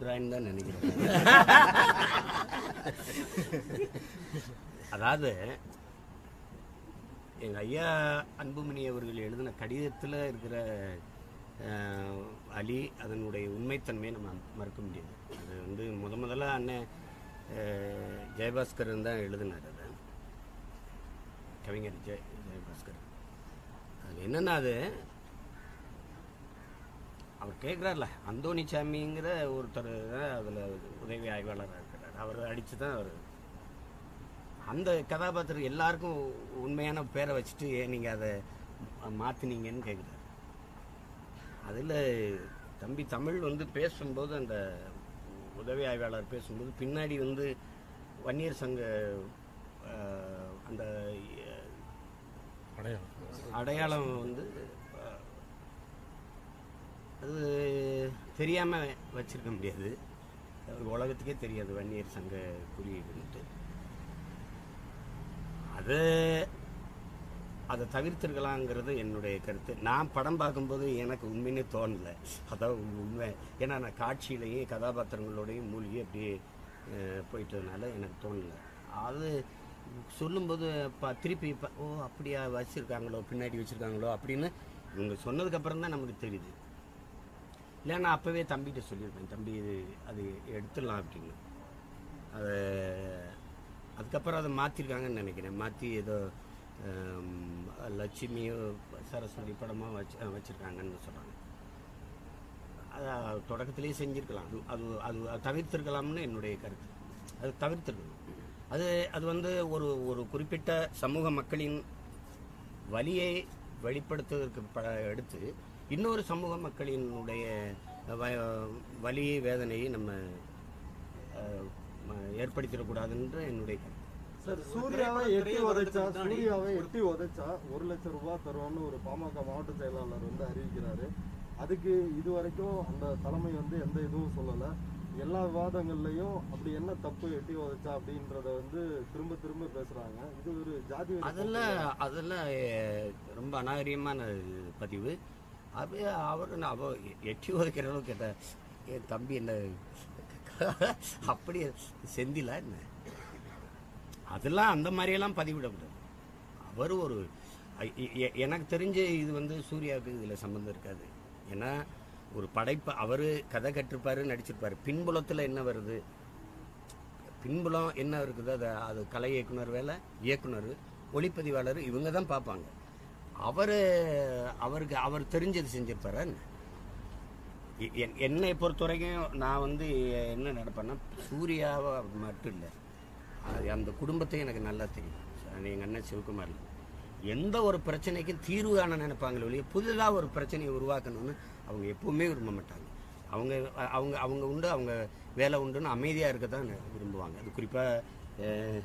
தான் நினைக்கிறேன். அதாவது எங்க ஐயா அன்புமணி அவர்கள் எழுதின கடிதத்தில் இருக்கிற அலி அதனுடைய உண்மைத்தன்மையை நம்ம மறுக்க முடியாது. அது வந்து முத முதல்ல அண்ணன் அஹ், ஜெயபாஸ்கரன் தான் எழுதினார் அதை. கவிஞர் ஜெய ஜெயபாஸ்கர். அது என்னென்னா அது அவர் கேட்குறாருல அந்தோணிசாமிங்கிற ஒருத்தர் தான் அதில் உதவி ஆய்வாளராக இருக்கிறார். அவர் அடித்து தான் அவர். அந்த கதாபாத்திரம் எல்லாருக்கும் உண்மையான பேரை வச்சுட்டு ஏன் நீங்கள் அதை மாற்றினீங்கன்னு கேட்குறாரு அதில் தம்பி தமிழ் வந்து பேசும்போது அந்த உதவி ஆய்வாளர் பேசும்போது பின்னாடி வந்து வன்னியர் சங்க அந்த அடையாளம் வந்து அஹ், அது தெரியாமல் வச்சுருக்க முடியாது. உலகத்துக்கே தெரியாது வன்னியர் சங்க குறியீடுன்ட்டு அது அதை தவிர்த்திருக்கலாங்கிறது என்னுடைய கருத்து. நான் படம் பார்க்கும்போது எனக்கு உண்மைன்னு தோணல. அதான் உண்மை. ஏன்னா நான் காட்சியிலையும் கதாபாத்திரங்களோடையும் மூழ்கி அப்படியே போயிட்டதுனால எனக்கு தோணல. அது சொல்லும்போது பா திருப்பி ஓ அப்படியா வச்சுருக்காங்களோ பின்னாடி வச்சுருக்காங்களோ அப்படின்னு இவங்க சொன்னதுக்கப்புறம் தான் நமக்கு தெரியுது. இல்லைன்னா அப்போவே தம்பிகிட்ட சொல்லியிருப்பேன். தம்பி இது அது எடுத்துடலாம் அப்படின்னு. அது அதுக்கப்புறம் அதை மாற்றிருக்காங்கன்னு நினைக்கிறேன். மாற்றி ஏதோ லட்சுமியோ சரஸ்வதி படமாக வச்சு வச்சுருக்காங்கன்னு சொல்கிறாங்க அதை தொடக்கத்திலேயே செஞ்சுருக்கலாம். அது அது அது அது தவிர்த்திருக்கலாம்னு என்னுடைய கருத்து. அது தவிர்த்திருக்கணும். அது அது வந்து ஒரு ஒரு குறிப்பிட்ட சமூக மக்களின் வலியை வெளிப்படுத்துவதற்கு ப எடுத்து இன்னொரு சமூக மக்களினுடைய வ- வலி வேதனையை நம்ம அஹ், ம- ஏற்படுத்திடக்கூடாதுன்ற என்னுடைய கருத்து. சார் சூர்யாவை எட்டி உதைச்சா சூர்யாவை எட்டி உதைச்சா ஒரு லட்சம் ரூபாய் தருவோம்னு ஒரு பாமக மாவட்ட செயலாளர் வந்து அறிவிக்கிறாரு. அதுக்கு இது வரைக்கும் அந்த தலைமை வந்து எந்த இதுவும் சொல்லல. எல்லா விவாதங்கள்லயும் அப்படி என்ன தப்பு எட்டி உதைச்சா அப்படின்றத வந்து திரும்ப திரும்ப பேசுறாங்க. இது ஒரு ஜாதி அதெல்லாம் அதெல்லாம் ரொம்ப அநாகரிகமான பதிவு. அப்படியே அவர் நான் அவ எட்டி உதைக்கிற அளவுக்கு கேட்டேன் என் தம்பி என்ன அப்படி செந்திலா என்ன? அதெல்லாம் அந்த மாதிரியெல்லாம் பதிவிடக்கூடாது அவர் ஒரு எனக்கு தெரிஞ்சு இது வந்து சூர்யாவுக்கு இதில் சம்மந்தம் இருக்காது. ஏன்னா ஒரு படைப்பு அவர் கதை கட்டிருப்பாரு நடிச்சிருப்பாரு. பின்புலத்தில் என்ன வருது? பின்புலம் என்ன இருக்குது அதை அது கலை இயக்குனர் வேலை இயக்குனர் ஒளிப்பதிவாளர் இவங்க தான் பார்ப்பாங்க. அவர் அவருக்கு அவர் தெரிஞ்சது செஞ்சிருப்பாரா எ- என்- என்னை பொறுத்த வரைக்கும் நான் வந்து என்ன நடப்பேன்னா சூர்யாவை மட்டும் இல்லை அந்த குடும்பத்தையும் எனக்கு நல்லா தெரியும். எங்கள் அண்ணன் சிவகுமார் எந்த ஒரு பிரச்சனைக்கும் தீர்வு காண நினைப்பாங்களே ஒழிய புதிதாக ஒரு பிரச்சனையை உருவாக்கணும்னு அவங்க எப்பவுமே விரும்ப மாட்டாங்க. அவங்க அவங்க அவங்க உண்டு அவங்க வேலை உண்டுன்னு அமைதியாக இருக்க தான் விரும்புவாங்க. அது குறிப்பாக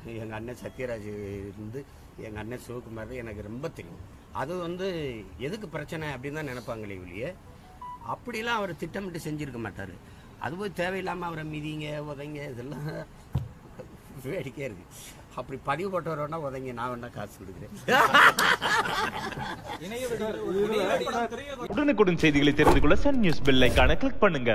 எங்கள் அண்ணன் சத்யராஜ் இருந்து எங்கள் அண்ணன் சிவகுமார் எனக்கு ரொம்ப தெரியும். அது வந்து எதுக்கு பிரச்சனை அப்படின்னு தான் நினைப்பாங்களே ஒழிய அப்படிலாம் அவர் திட்டமிட்டு செஞ்சிருக்க மாட்டார். அது போய் தேவையில்லாமல் அவரை மிதிங்க உதைங்க இதெல்லாம் வேடிக்கையாக இருக்கு. அப்படி பதிவு போட்டவரோன்னா உதைங்க நான் வேணா காசு கொடுக்குறேன். உடனுக்குடன் செய்திகளை தெரிந்து கொள்ள சன் நியூஸ் பெல் ஐகானை கிளிக் பண்ணுங்க.